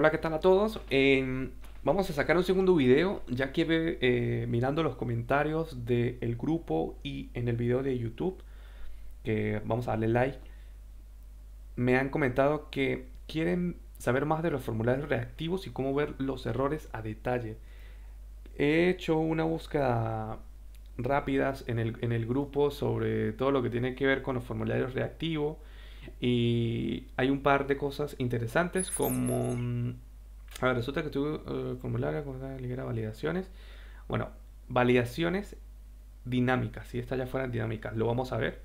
Hola, ¿qué tal a todos? Em, vamos a sacar un segundo video, ya que eh, mirando los comentarios del grupo y en el video de YouTube, que vamos a darle like, me han comentado que quieren saber más de los formularios reactivos y cómo ver los errores a detalle. He hecho una búsqueda rápidas en el, en el grupo sobre todo lo que tiene que ver con los formularios reactivos y hay un par de cosas interesantes como... Mm, a ver, resulta que tuve uh, formulario ligera validaciones. Bueno, validaciones dinámicas. Si esta ya fueran dinámicas, lo vamos a ver.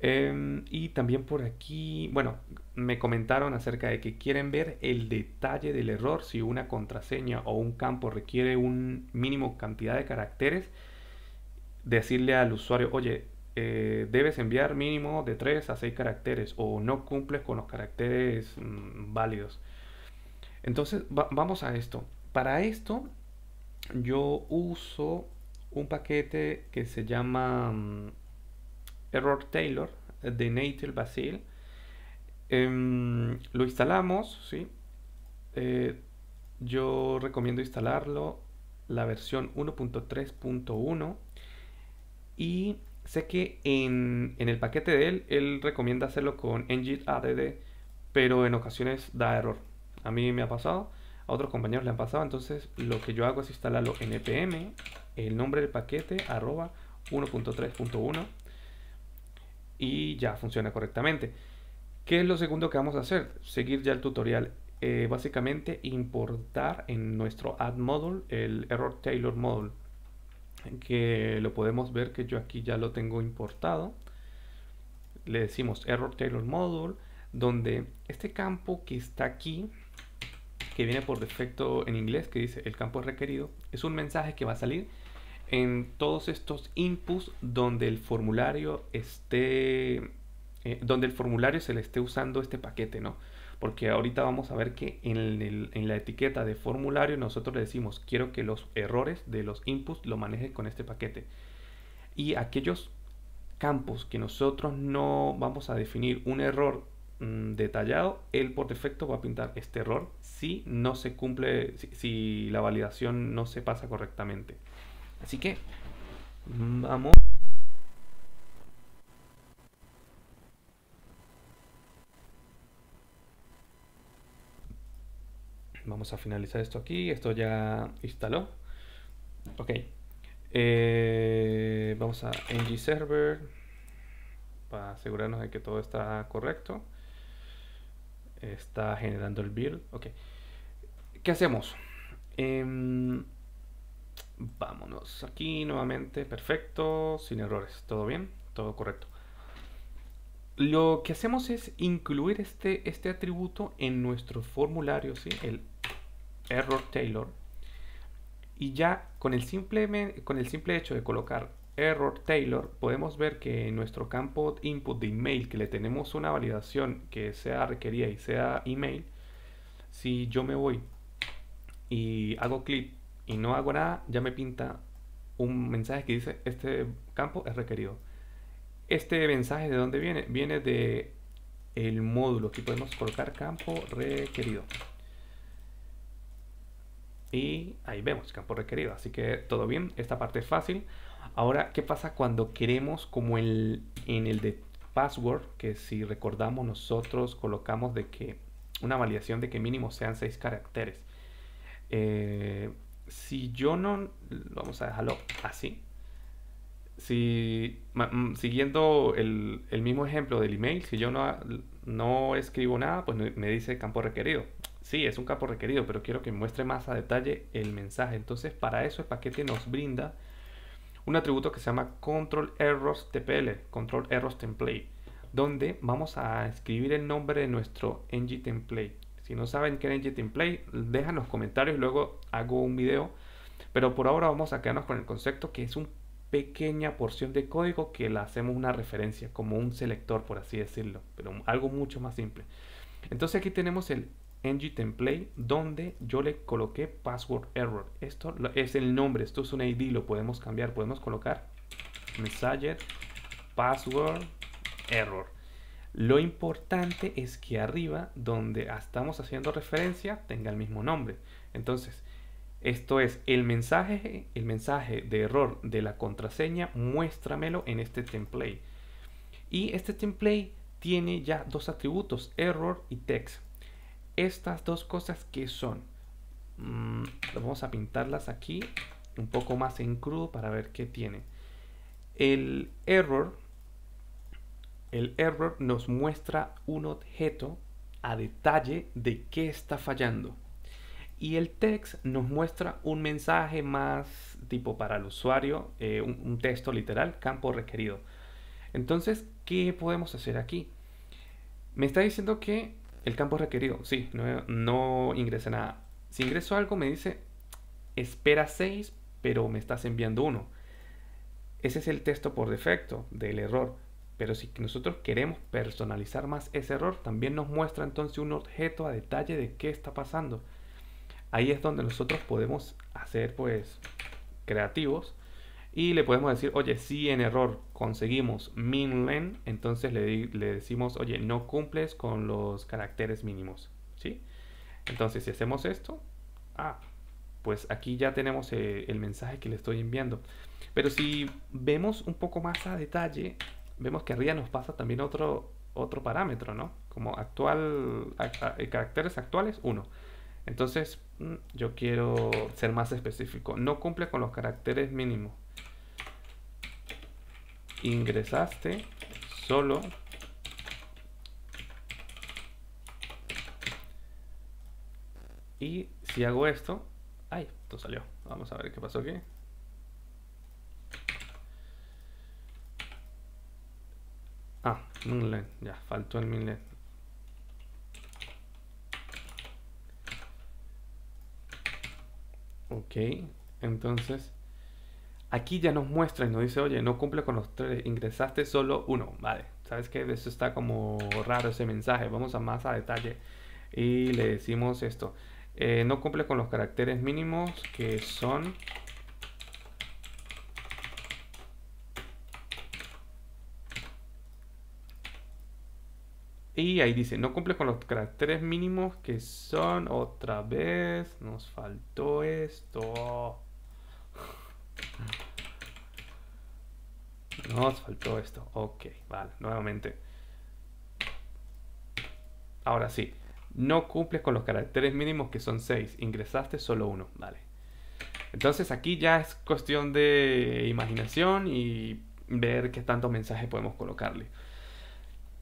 Em, y también por aquí, bueno, me comentaron acerca de que quieren ver el detalle del error, si una contraseña o un campo requiere un mínimo cantidad de caracteres, decirle al usuario, oye, eh, debes enviar mínimo de 3 a 6 caracteres o no cumples con los caracteres mm, válidos. Entonces, vamos a esto. Para esto, yo uso un paquete que se llama mm, Error Taylor de Native Basil. Em, lo instalamos, ¿sí? Eh, yo recomiendo instalarlo la versión 1.3.1 y sé que en, el paquete de él, él recomienda hacerlo con add pero en ocasiones da error. A mí me ha pasado, a otros compañeros le han pasado, entonces lo que yo hago es instalarlo npm, el nombre del paquete, arroba 1.3.1 y ya funciona correctamente. ¿Qué es lo segundo que vamos a hacer? Seguir ya el tutorial. Eh, básicamente importar en nuestro add module el error taylor module que lo podemos ver que yo aquí ya lo tengo importado. Le decimos error taylor module, donde este campo que está aquí, que viene por defecto en inglés, que dice el campo es requerido, es un mensaje que va a salir en todos estos inputs donde el formulario esté, eh, donde el formulario se le esté usando este paquete, ¿no? Porque ahorita vamos a ver que en, la etiqueta de formulario nosotros le decimos quiero que los errores de los inputs lo maneje con este paquete y aquellos campos que nosotros no vamos a definir un error mm, detallado él por defecto va a pintar este error si no se cumple si la validación no se pasa correctamente. Así que mm, vamos Vamos a finalizar esto aquí. Esto ya instaló. Ok. Eh, vamos a ng server para asegurarnos de que todo está correcto. Está generando el build. Ok. ¿Qué hacemos? Em, vámonos aquí nuevamente. Perfecto. Sin errores. ¿Todo bien? Todo correcto. Lo que hacemos es incluir este, este atributo en nuestro formulario, ¿sí? el error Taylor. Y ya con el, simple, con el simple hecho de colocar error Taylor, podemos ver que en nuestro campo input de email, que le tenemos una validación que sea requerida y sea email, si yo me voy y hago clic y no hago nada, ya me pinta un mensaje que dice este campo es requerido. Este mensaje de dónde viene? Viene de el módulo. Aquí podemos colocar campo requerido. Ahí vemos, campo requerido. Así que todo bien, esta parte es fácil. Ahora, ¿qué pasa cuando queremos, como en el de password, que si recordamos nosotros colocamos de que una validación de que mínimo sean 6 caracteres? Eh, si yo no, vamos a dejarlo así. Si, mm, siguiendo el, el mismo ejemplo del email, si yo no, no escribo nada, pues me dice campo requerido sí, es un campo requerido, pero quiero que muestre más a detalle el mensaje. Entonces, para eso el paquete nos brinda un atributo que se llama control errors tpl, control errors template, donde vamos a escribir el nombre de nuestro ng template. Si no saben qué es ng template, dejan los comentarios y luego hago un video. Pero por ahora vamos a quedarnos con el concepto que es una pequeña porción de código que le hacemos una referencia, como un selector, por así decirlo, pero algo mucho más simple. Entonces aquí tenemos el ng template donde yo le coloqué password error. Esto es el nombre, esto es un ID, lo podemos cambiar, podemos colocar message password error. Lo importante es que arriba, donde estamos haciendo referencia, tenga el mismo nombre. Entonces, esto es el mensaje, el mensaje de error de la contraseña, muéstramelo en este template. Y este template tiene ya dos atributos, error y text. Estas dos cosas que son, mm, vamos a pintarlas aquí un poco más en crudo para ver qué tiene. El error, el error nos muestra un objeto a detalle de qué está fallando. Y el text nos muestra un mensaje más tipo para el usuario, eh, un, texto literal, campo requerido. Entonces, ¿qué podemos hacer aquí? Me está diciendo que el campo requerido, sí, no, no ingresa nada. Si ingreso algo me dice, espera 6, pero me estás enviando uno. Ese es el texto por defecto del error. Pero si nosotros queremos personalizar más ese error, también nos muestra entonces un objeto a detalle de qué está pasando ahí es donde nosotros podemos hacer pues creativos y le podemos decir, oye, si en error conseguimos minlen, entonces le, le, decimos, oye, no cumples con los caracteres mínimos, ¿sí? Entonces, si hacemos esto, ah, pues aquí ya tenemos eh, el mensaje que le estoy enviando. Pero si vemos un poco más a detalle, vemos que arriba nos pasa también otro, otro parámetro, ¿no? Como actual, caracteres actuales, 1. Entonces, mm, yo quiero ser más específico. No cumple con los caracteres mínimos. Ingresaste solo y si hago esto, ay, esto salió. Vamos a ver qué pasó aquí. Ah, ya, faltó el minlen. Ok, entonces aquí ya nos muestra y nos dice, oye, no cumple con los tres, ingresaste solo uno. Vale, ¿sabes qué? Eso está como raro ese mensaje. Vamos a más a detalle y le decimos esto. Eh, no cumple con los caracteres mínimos que son Y ahí dice, no cumple con los caracteres mínimos que son otra vez. Nos faltó esto. Nos faltó esto. Ok, vale, nuevamente. Ahora sí, no cumple con los caracteres mínimos que son 6. Ingresaste solo uno, vale. Entonces aquí ya es cuestión de imaginación y ver qué tanto mensaje podemos colocarle.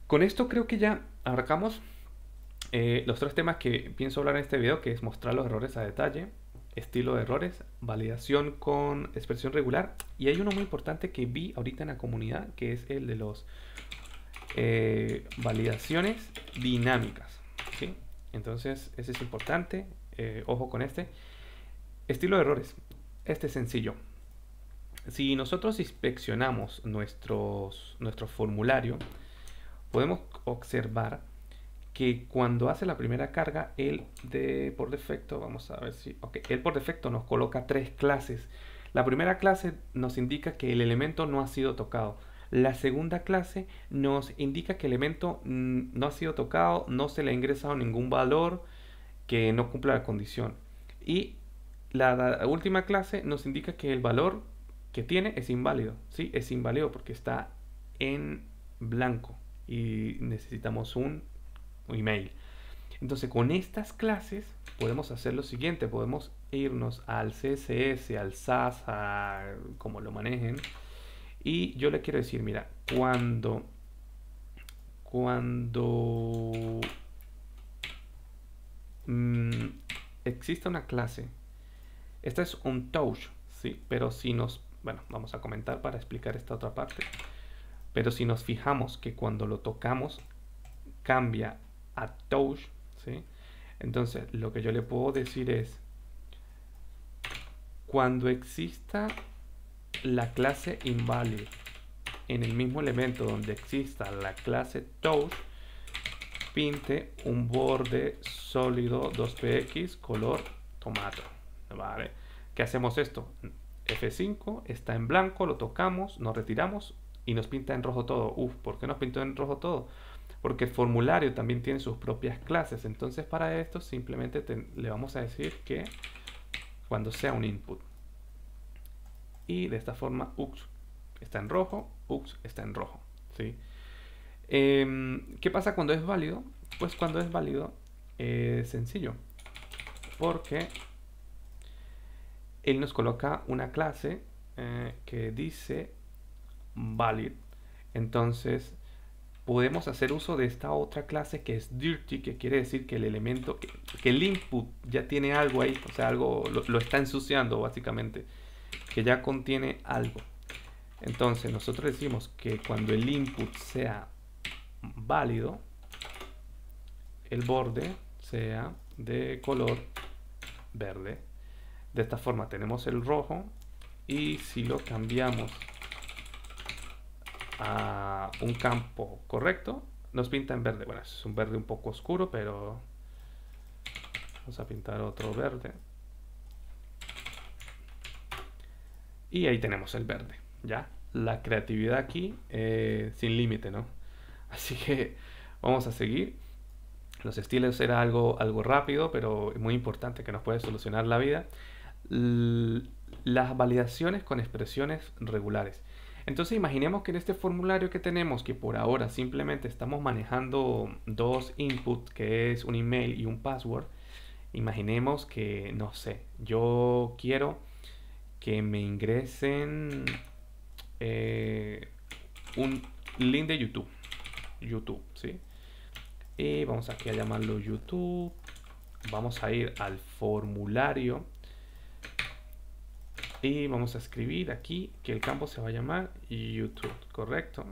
Con esto creo que ya abarcamos eh, los tres temas que pienso hablar en este video, que es mostrar los errores a detalle, estilo de errores, validación con expresión regular, y hay uno muy importante que vi ahorita en la comunidad, que es el de los eh, validaciones dinámicas. Entonces, ese es importante, eh, ojo con este. Estilo de errores, este es sencillo. Si nosotros inspeccionamos nuestros, nuestro formulario, podemos observar que cuando hace la primera carga, él de por defecto, vamos a ver si, ok, él por defecto nos coloca tres clases. La primera clase nos indica que el elemento no ha sido tocado. La segunda clase nos indica que el elemento mm, no ha sido tocado, no se le ha ingresado ningún valor que no cumpla la condición. Y la, última clase nos indica que el valor que tiene es inválido. Sí, es inválido porque está en blanco y necesitamos un, email. Entonces con estas clases podemos hacer lo siguiente, podemos irnos al CSS, al SAS, a como lo manejen. Y yo le quiero decir, mira, cuando, cuando mm, existe una clase, esta es un touch, sí, pero si nos, bueno, vamos a comentar para explicar esta otra parte. Pero si nos fijamos que cuando lo tocamos cambia a touch, ¿sí? Entonces, lo que yo le puedo decir es, cuando exista la clase invalid en el mismo elemento donde exista la clase touch, pinte un borde sólido 2px color tomato. ¿Vale? ¿Qué hacemos esto? F5 está en blanco, lo tocamos, nos retiramos y nos pinta en rojo todo. Uf, ¿por qué nos pintó en rojo todo? Porque el formulario también tiene sus propias clases. Entonces para esto simplemente le vamos a decir que cuando sea un input. Y de esta forma UX está en rojo, UX está en rojo. ¿sí? Em, ¿Qué pasa cuando es válido? Pues cuando es válido es sencillo. Porque él nos coloca una clase eh, que dice valid. Entonces podemos hacer uso de esta otra clase que es dirty, que quiere decir que el elemento, que, el input ya tiene algo ahí, o sea, algo lo, está ensuciando básicamente, que ya contiene algo. Entonces nosotros decimos que cuando el input sea válido, el borde sea de color verde. De esta forma tenemos el rojo y si lo cambiamos a un campo correcto, nos pinta en verde. Bueno, es un verde un poco oscuro, pero vamos a pintar otro verde. Y ahí tenemos el verde, ¿ya? La creatividad aquí eh, sin límite, ¿no? Así que vamos a seguir. Los estilos era algo, algo rápido, pero muy importante que nos puede solucionar la vida. las validaciones con expresiones regulares. Entonces imaginemos que en este formulario que tenemos, que por ahora simplemente estamos manejando dos inputs, que es un email y un password, imaginemos que, no sé, yo quiero que me ingresen eh, un link de YouTube. YouTube, ¿sí? Y vamos aquí a llamarlo YouTube. Vamos a ir al formulario y vamos a escribir aquí que el campo se va a llamar YouTube, ¿correcto?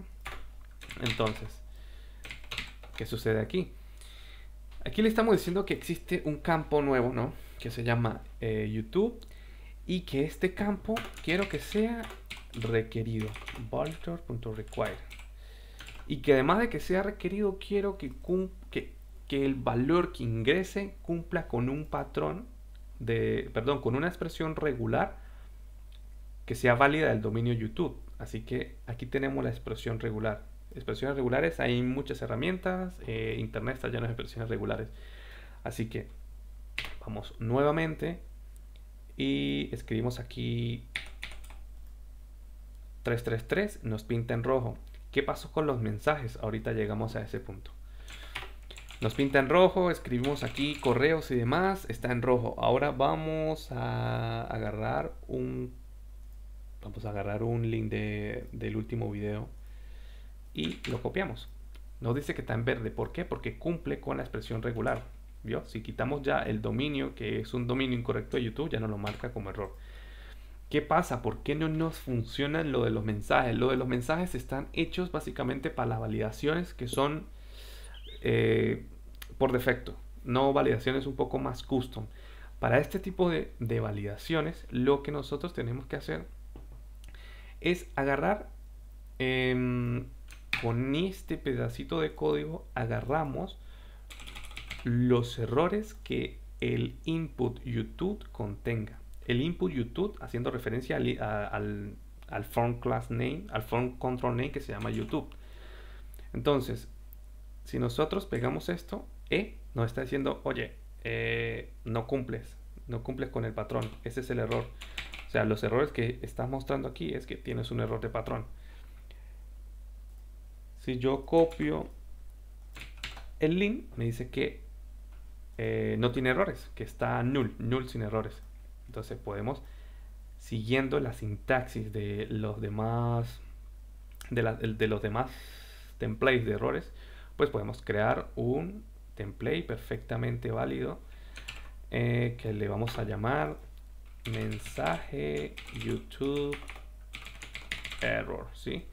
Entonces, ¿qué sucede aquí? Aquí le estamos diciendo que existe un campo nuevo, ¿no? Que se llama eh, YouTube y que este campo quiero que sea requerido, Vulture.require y que además de que sea requerido quiero que, que, que el valor que ingrese cumpla con un patrón de, perdón, con una expresión regular que sea válida del dominio YouTube. Así que aquí tenemos la expresión regular. Expresiones regulares, hay muchas herramientas, eh, Internet está lleno de expresiones regulares. Así que vamos nuevamente y escribimos aquí 333, nos pinta en rojo. ¿Qué pasó con los mensajes? Ahorita llegamos a ese punto. Nos pinta en rojo, escribimos aquí correos y demás, está en rojo. Ahora vamos a agarrar un Vamos a agarrar un link del último video y lo copiamos. Nos dice que está en verde. ¿Por qué? Porque cumple con la expresión regular. ¿Vio? Si quitamos ya el dominio, que es un dominio incorrecto de YouTube, ya nos lo marca como error. ¿Qué pasa? ¿Por qué no nos funciona lo de los mensajes? Lo de los mensajes están hechos básicamente para las validaciones que son eh, por defecto, no validaciones un poco más custom. Para este tipo de, de validaciones, lo que nosotros tenemos que hacer es agarrar em, con este pedacito de código agarramos los errores que el input YouTube contenga. El input YouTube haciendo referencia al, al, form class name, al form control name que se llama YouTube. Entonces, si nosotros pegamos esto, E nos está diciendo, oye, eh, no cumples, no cumples con el patrón. Ese es el error. Sea, los errores que estás mostrando aquí es que tienes un error de patrón. Si yo copio el link, me dice que eh, no tiene errores, que está null, null sin errores. Entonces podemos, siguiendo la sintaxis de los demás, de, los demás templates de errores, pues podemos crear un template perfectamente válido eh, que le vamos a llamar mensaje YouTube error, ¿sí?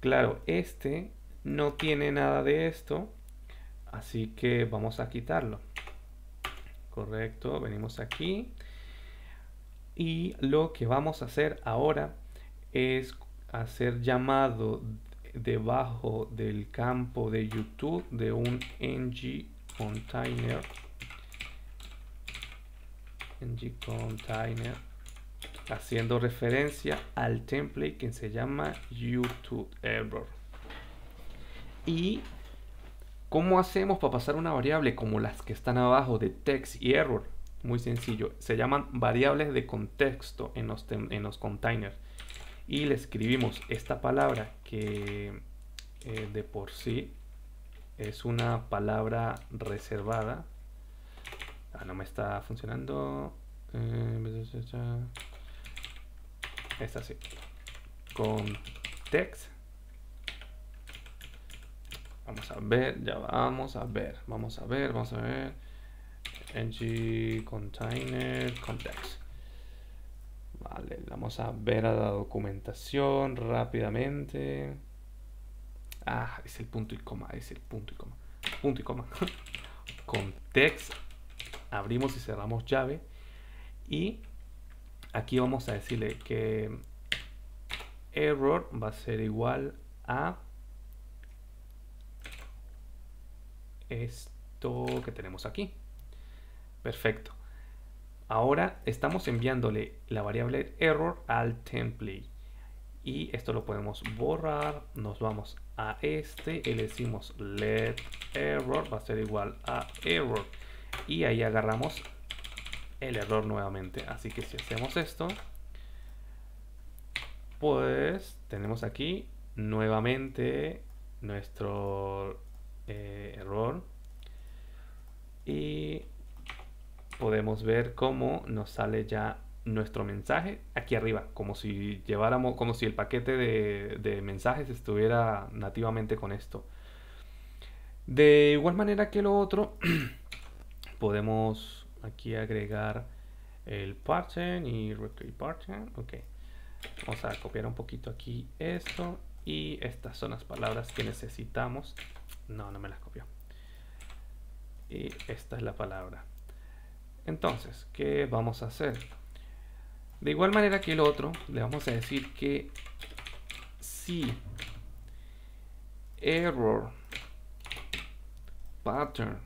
Claro, este no tiene nada de esto, así que vamos a quitarlo. Correcto, venimos aquí. Y lo que vamos a hacer ahora es hacer llamado debajo del campo de YouTube de un ng container container haciendo referencia al template que se llama YouTube error y ¿Cómo hacemos para pasar una variable como las que están abajo de text y error? Muy sencillo. Se llaman variables de contexto en los, en los containers. Y le escribimos esta palabra que eh, de por sí es una palabra reservada. Ah, no me está funcionando. Eh, esta sí. Con text. Vamos a ver, ya vamos a ver, vamos a ver, vamos a ver. ng container context. Vale, vamos a ver a la documentación rápidamente. Ah, es el punto y coma, es el punto y coma. Punto y coma. Context. Abrimos y cerramos llave. Y aquí vamos a decirle que error va a ser igual a esto que tenemos aquí. Perfecto. Ahora estamos enviándole la variable error al template. Y esto lo podemos borrar. Nos vamos a este y le decimos let error va a ser igual a error. Y ahí agarramos el error nuevamente. Así que si hacemos esto, pues tenemos aquí nuevamente nuestro eh, error. Y podemos ver cómo nos sale ya nuestro mensaje aquí arriba. Como si lleváramos como si el paquete de, de mensajes estuviera nativamente con esto. De igual manera que lo otro podemos aquí agregar el pattern y retrieve pattern ok vamos a copiar un poquito aquí esto y estas son las palabras que necesitamos no, no me las copió. Y esta es la palabra. Entonces, ¿qué vamos a hacer? De igual manera que el otro, le vamos a decir que si error pattern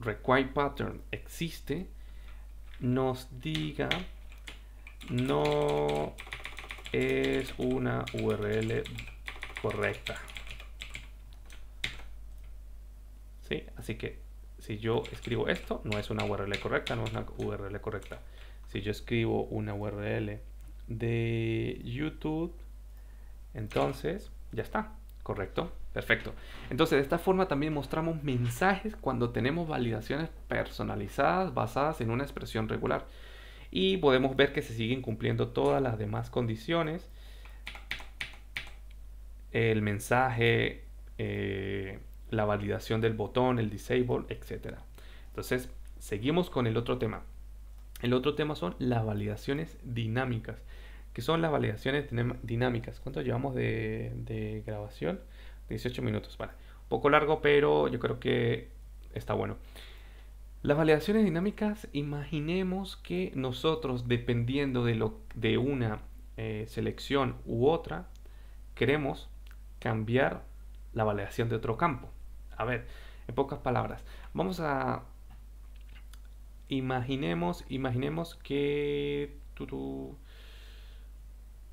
require pattern existe, nos diga no es una URL correcta. ¿sí? Así que si yo escribo esto, no es una URL correcta, no es una URL correcta. Si yo escribo una URL de YouTube, entonces ya está, correcto, perfecto. Entonces de esta forma también mostramos mensajes cuando tenemos validaciones personalizadas basadas en una expresión regular. Y podemos ver que se siguen cumpliendo todas las demás condiciones. El mensaje... Eh, la validación del botón, el disable, etc. Entonces, seguimos con el otro tema. El otro tema son las validaciones dinámicas. Que son las validaciones dinámicas? ¿Cuánto llevamos de, grabación? 18 minutos. Vale. Un poco largo, pero yo creo que está bueno. Las validaciones dinámicas, imaginemos que nosotros, dependiendo de, lo, de una eh, selección u otra, queremos cambiar la validación de otro campo. A ver, en pocas palabras, vamos a imaginemos, imaginemos que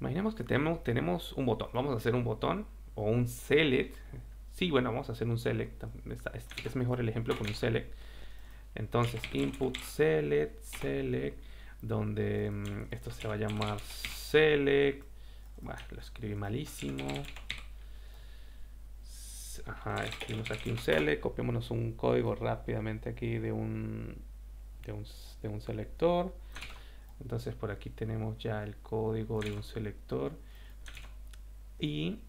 imaginemos que tenemos, tenemos un botón. Vamos a hacer un botón o un select. Sí, bueno, vamos a hacer un select. Es, mejor el ejemplo con un select. Entonces, input select, select, donde mm, esto se va a llamar select. Bueno, lo escribí malísimo ajá, escribimos aquí un select, copiémonos un código rápidamente aquí de un, de un, de un selector. Entonces por aquí tenemos ya el código de un selector. Y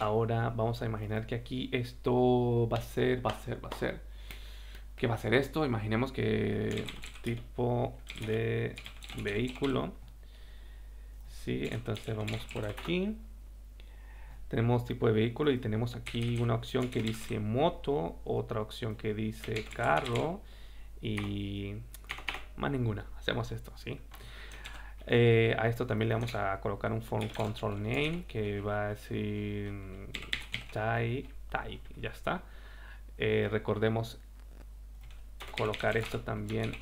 ahora vamos a imaginar que aquí esto va a ser, va a ser, va a ser. ¿Qué va a ser esto? Imaginemos que tipo de vehículo. Sí, entonces vamos por aquí tenemos tipo de vehículo y tenemos aquí una opción que dice moto, otra opción que dice carro y más ninguna. Hacemos esto, ¿sí? Eh, a esto también le vamos a colocar un form control name que va a decir type, type, ya está. Eh, recordemos colocar esto también.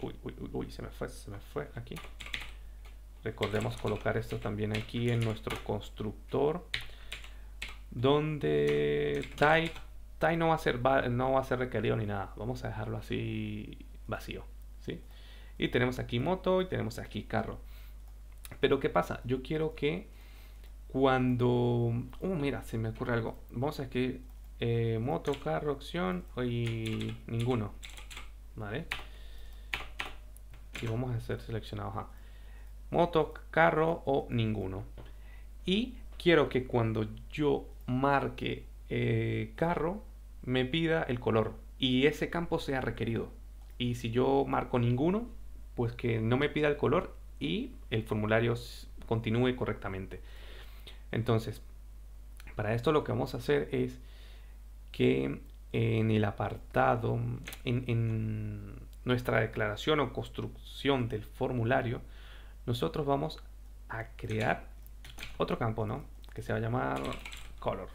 Uy, uy, uy, se me fue, se me fue aquí. Recordemos colocar esto también aquí en nuestro constructor donde type ahí no va a ser, no va a ser requerido ni nada. Vamos a dejarlo así vacío. Y tenemos aquí moto y tenemos aquí carro. Pero ¿qué pasa? Yo quiero que cuando... Oh, mira, se me ocurre algo. Vamos a escribir eh, moto, carro, opción y ninguno. ¿Vale? Y vamos a hacer seleccionado. Moto, carro o ninguno. Y quiero que cuando yo marque eh, carro, me pida el color. Y ese campo sea requerido. Y si yo marco ninguno, pues que no me pida el color y el formulario continúe correctamente. Entonces, para esto lo que vamos a hacer es que en el apartado, en, nuestra declaración o construcción del formulario, nosotros vamos a crear otro campo, ¿no? Que se va a llamar color.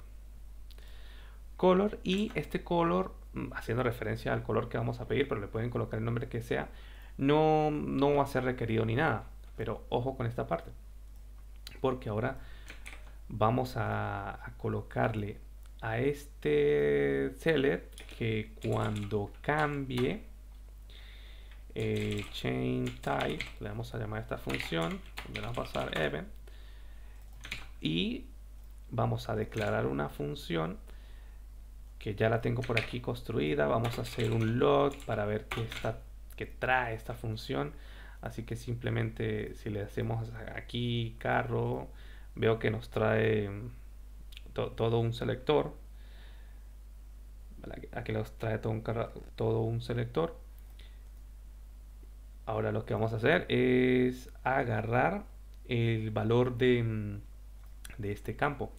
Color y este color, mm, haciendo referencia al color que vamos a pedir, pero le pueden colocar el nombre que sea, no, no va a ser requerido ni nada. Pero ojo con esta parte. Porque ahora vamos a, colocarle a este seller que cuando cambie eh, chain type, le vamos a llamar a esta función, le vamos a pasar event y vamos a declarar una función que ya la tengo por aquí construida. Vamos a hacer un log para ver qué, está, qué trae esta función. Así que simplemente si le hacemos aquí carro, veo que nos trae todo un selector. Aquí nos trae todo un, todo un selector. Ahora lo que vamos a hacer es agarrar el valor de, de este campo.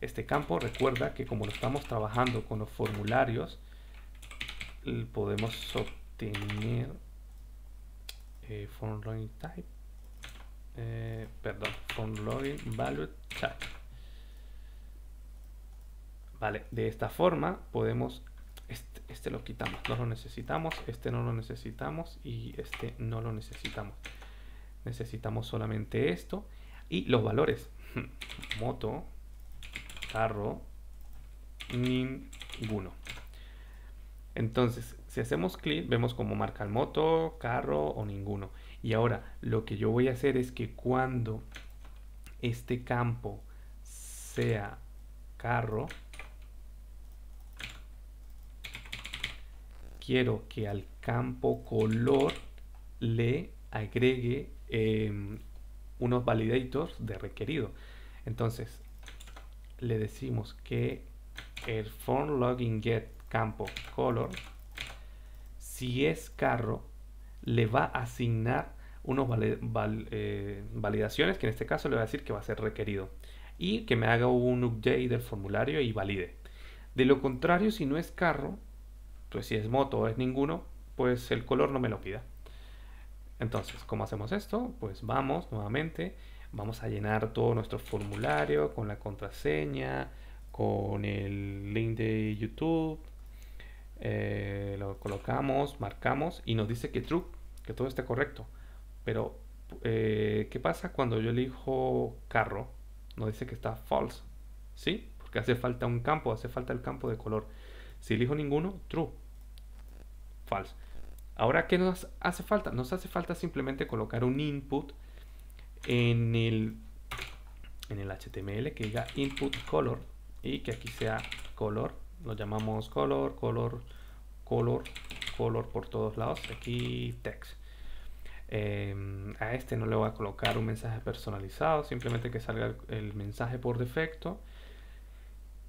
Este campo recuerda que como lo estamos trabajando con los formularios, podemos obtener eh, form login type eh, perdón form login value type. Vale de esta forma podemos este, este, lo quitamos no lo necesitamos este no lo necesitamos y este no lo necesitamos. Necesitamos solamente esto y los valores. Moto carro ninguno. Entonces si hacemos clic, vemos cómo marca el moto, carro o ninguno. Y ahora lo que yo voy a hacer es que cuando este campo sea carro, quiero que al campo color le agregue em, unos validators de requerido. Entonces, le decimos que el form login get campo color si es carro, le va a asignar unos eh, validaciones, que en este caso le va a decir que va a ser requerido. Y que me haga un update del formulario y valide. De lo contrario, si no es carro, pues si es moto o es ninguno, pues el color no me lo pida. Entonces, ¿cómo hacemos esto? Pues vamos nuevamente, vamos a llenar todo nuestro formulario con la contraseña, con el link de YouTube, eh, lo colocamos, marcamos y nos dice que true, que todo esté correcto. Pero, eh, ¿qué pasa cuando yo elijo carro? Nos dice que está false, ¿sí? Porque hace falta un campo, hace falta el campo de color. Si elijo ninguno, true, false. Ahora, ¿qué nos hace falta? Nos hace falta simplemente colocar un input en el, en el HTML que diga input color y que aquí sea color lo llamamos color, color, color, color por todos lados. Aquí text. Em, a este no le voy a colocar un mensaje personalizado, simplemente que salga el, mensaje por defecto.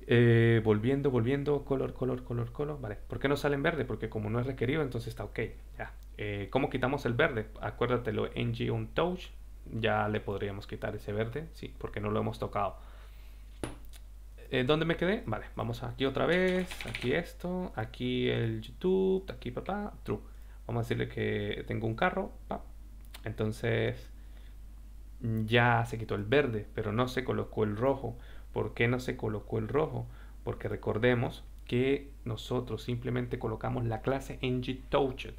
Eh, volviendo, volviendo, color, color, color, color. Vale, ¿por qué no sale en verde? Porque como no es requerido, entonces está ok. Ya. Eh, ¿Cómo quitamos el verde? Acuérdatelo, ng un touch. Ya le podríamos quitar ese verde, sí, porque no lo hemos tocado. Eh, ¿Dónde me quedé? Vale, vamos aquí otra vez. Aquí esto. Aquí el YouTube. Aquí papá. True. Vamos a decirle que tengo un carro. Entonces ya se quitó el verde, pero no se colocó el rojo. ¿Por qué no se colocó el rojo? Porque recordemos que nosotros simplemente colocamos la clase ngTouched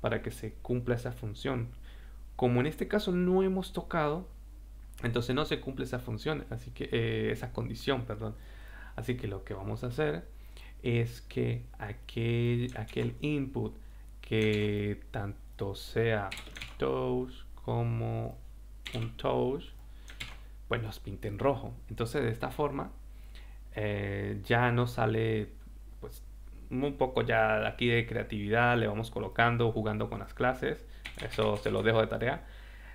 para que se cumpla esa función. Como en este caso no hemos tocado, entonces no se cumple esa función, así que eh, esa condición, perdón. Así que lo que vamos a hacer es que aquel, aquel input que tanto sea toes como un toes, pues nos pinte en rojo. Entonces de esta forma eh, ya no sale pues un poco ya aquí de creatividad, le vamos colocando, jugando con las clases. Eso se lo dejo de tarea.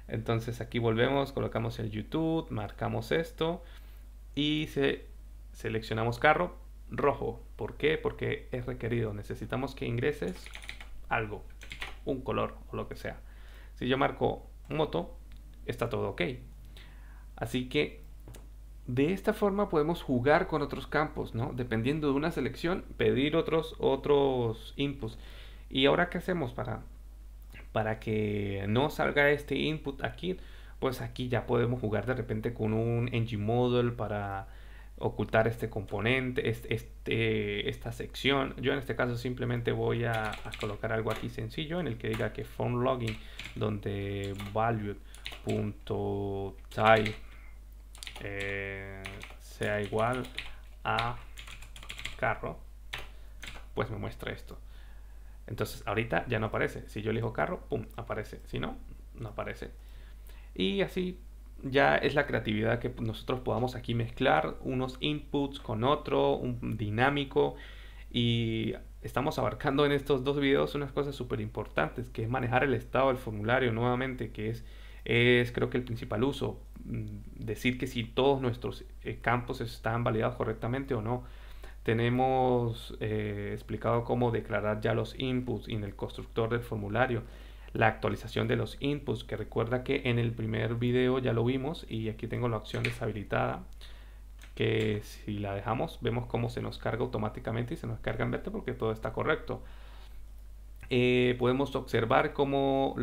Entonces aquí volvemos, colocamos el YouTube, marcamos esto y se, seleccionamos carro rojo. ¿Por qué? Porque es requerido. Necesitamos que ingreses algo, un color o lo que sea. Si yo marco moto, está todo ok. Así que de esta forma podemos jugar con otros campos, ¿no? Dependiendo de una selección, pedir otros, otros inputs. ¿Y ahora qué hacemos para, para que no salga este input aquí? Pues aquí ya podemos jugar de repente con un engine model para ocultar este componente, este, esta sección. Yo en este caso simplemente voy a, colocar algo aquí sencillo en el que diga que phone login donde value.type eh, sea igual a carro, pues me muestra esto. Entonces ahorita ya no aparece. Si yo elijo carro, pum, aparece. Si no, no aparece. Y así ya es la creatividad que nosotros podamos aquí mezclar unos inputs con otro, un dinámico y estamos abarcando en estos dos videos unas cosas súper importantes que es manejar el estado del formulario nuevamente que es, es creo que el principal uso mm, decir que si todos nuestros eh, campos están validados correctamente o no. Tenemos eh, explicado cómo declarar ya los inputs en el constructor del formulario la actualización de los inputs, que recuerda que en el primer video ya lo vimos y aquí tengo la opción deshabilitada, que si la dejamos vemos cómo se nos carga automáticamente y se nos carga en verde porque todo está correcto. Eh, podemos observar cómo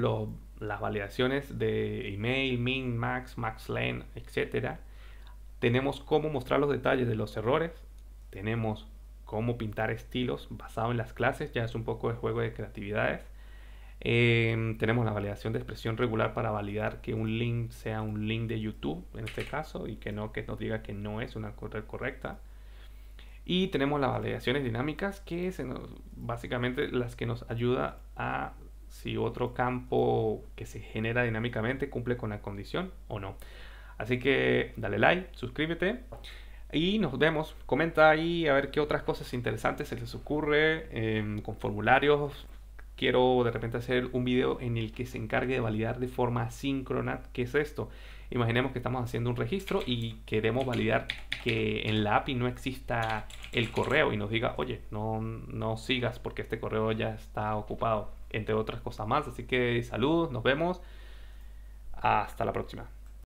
las validaciones de email, min, max, max length, etcétera. Tenemos cómo mostrar los detalles de los errores. Tenemos cómo pintar estilos basado en las clases. Ya es un poco de juego de creatividades Em, tenemos la validación de expresión regular para validar que un link sea un link de YouTube en este caso y que no que nos diga que no es una red correcta. Y tenemos las validaciones dinámicas que es básicamente las que nos ayuda a si otro campo que se genera dinámicamente cumple con la condición o no. Así que dale like, suscríbete y nos vemos. Comenta ahí a ver qué otras cosas interesantes se les ocurre em, con formularios quiero de repente hacer un video en el que se encargue de validar de forma síncrona qué es esto. Imaginemos que estamos haciendo un registro y queremos validar que en la API no exista el correo y nos diga, oye, no, no sigas porque este correo ya está ocupado, entre otras cosas más. Así que saludos, nos vemos. Hasta la próxima.